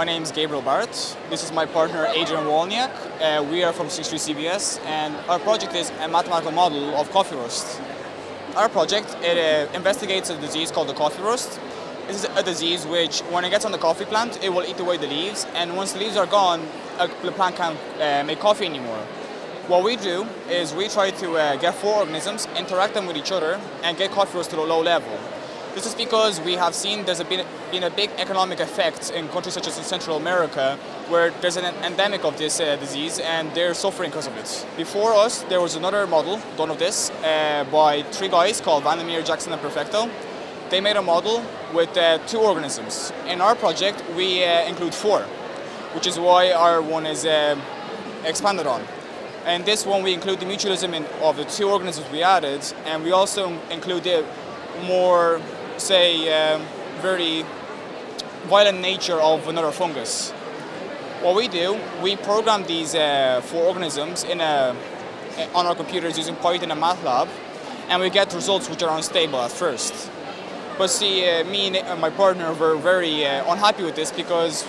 my name is Gabriel Barat. This is my partner Adrian Wolniak. Uh, we are from Synge Street CBS and our project is a mathematical model of coffee rust. Our project it, uh, investigates a disease called the coffee rust. This is a disease which, when it gets on the coffee plant, it will eat away the leaves, and once the leaves are gone, uh, the plant can't uh, make coffee anymore. What we do is we try to uh, get four organisms, interact them with each other, and get coffee rust to a low level. This is because we have seen there's been, been a big economic effect in countries such as in Central America, where there's an endemic of this uh, disease and they're suffering because of it. Before us, there was another model done of this uh, by three guys called Vandermeer, Jackson, and Perfecto. They made a model with uh, two organisms. In our project, we uh, include four, which is why our one is uh, expanded on. And this one, we include the mutualism in, of the two organisms we added, and we also include the more say, um, very violent nature of another fungus. What we do, we program these uh, four organisms in a, on our computers using Python and MATLAB, and we get results which are unstable at first. But see, uh, me and my partner were very uh, unhappy with this because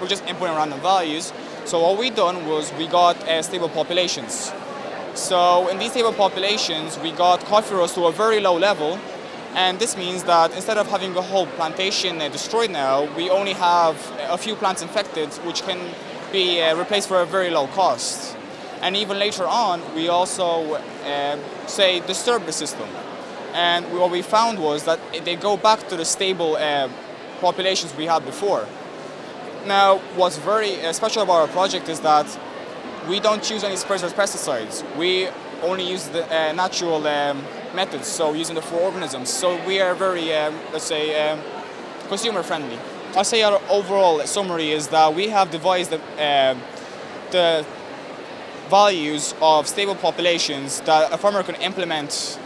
we're just inputting random values. So what we done was we got uh, stable populations. So in these stable populations, we got coffee rust to a very low level, and this means that instead of having a whole plantation uh, destroyed now, we only have a few plants infected, which can be uh, replaced for a very low cost. And even later on, we also, uh, say, disturb the system. And what we found was that they go back to the stable uh, populations we had before. Now, what's very uh, special about our project is that we don't use any sprays or pesticides. We only use the uh, natural um, methods, so using the four organisms. So we are very, um, let's say, um, consumer friendly. I'll say our overall summary is that we have devised the, uh, the values of stable populations that a farmer can implement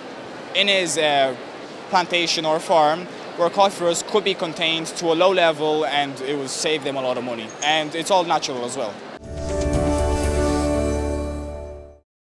in his uh, plantation or farm where coffee rust could be contained to a low level and it will save them a lot of money. And it's all natural as well.